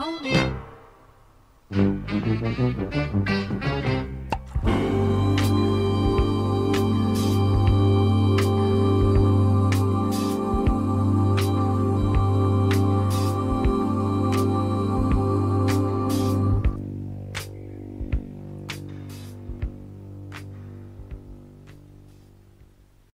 song.